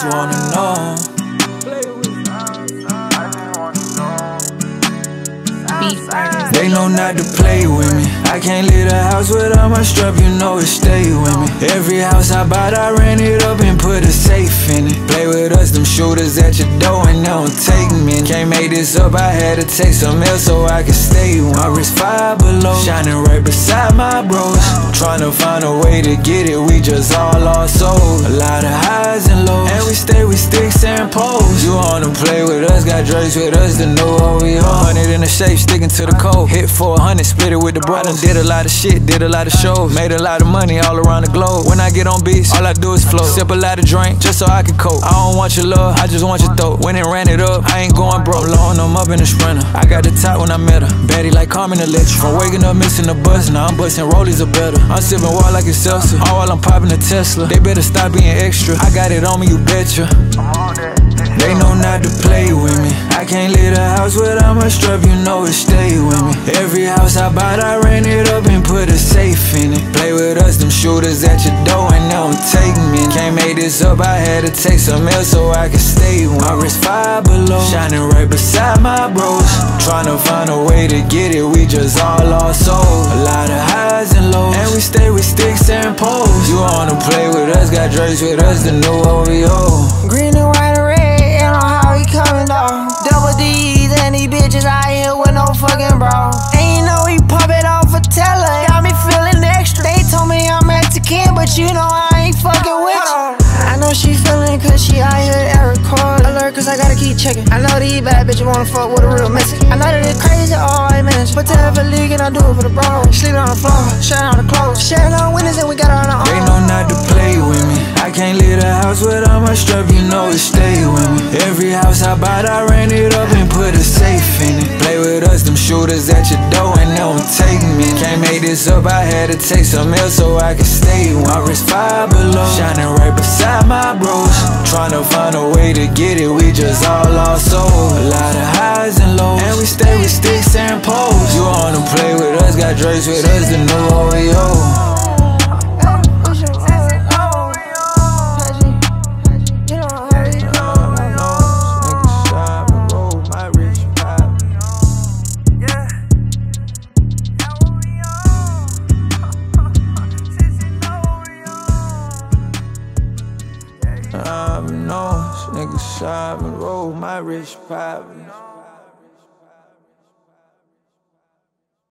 just wanna know. They know not to play with me. I can't leave the house without my strap, you know it stay with me. Every house I bought, I ran it up and put a safe in it. Play with us, them shooters at your door and they don't take me. Can't make this up, I had to take some else so I could My wrist five below, shining right beside my bros. Trying to find a way to get it, we just all lost souls. A lot of highs and lows, and we stay with sticks and poles. You wanna play with us, got drakes with us, to know what we hold. Hundred in the shape, sticking to the code. Hit 400, split it with the brother. Did a lot of shit, did a lot of shows. Made a lot of money all around the globe. When I get on beats, all I do is flow. Sip a lot of drink, just so I can cope. I don't want your love, I just want your throat. When it ran it up, I ain't going broke. Blowing them up in the sprinter. I got the top when I met her. Betty like Carmen Electra. From waking up missing the bus, now I'm busting rollies are better. I'm sipping water like it's seltzer. All while I'm popping a Tesla. They better stop being extra. I got it on me, you betcha. They know can't leave the house without my strap, you know it stay with me. Every house I bought, I ran it up and put a safe in it. Play with us, them shooters at your door and they don't take me. Can't make this up, I had to take some else so I could stay. with My wrist five below, shining right beside my bros. Trying to find a way to get it, we just all lost souls. A lot of highs and lows, and we stay with sticks and poles. You wanna play with us, got drakes with us, the new OVO. Green and white cause I. I know these bad bitches wanna fuck with a real Mexican. I know that it's crazy, all I minutes. But to have league and I do it for the bro. Sleeping on the floor, sharing on the clothes. Sharing all winners and we got on our own. They know not to play with me. I can't leave the house without my strap, you know it stay with me. Every house I bought, I ran it up and put a safe in it. Play with us, them shooters at your door and they don't take me. Can't make this up, I had to take some else so I could stay. My wrist five below, shining beside my bros. Trying to find a way to get it, we just all lost souls. A lot of highs and lows, and we stay with sticks and poles. You wanna play with us, got drakes with us, the new OVO. I've been on, niggas side and roll my rich poppin'.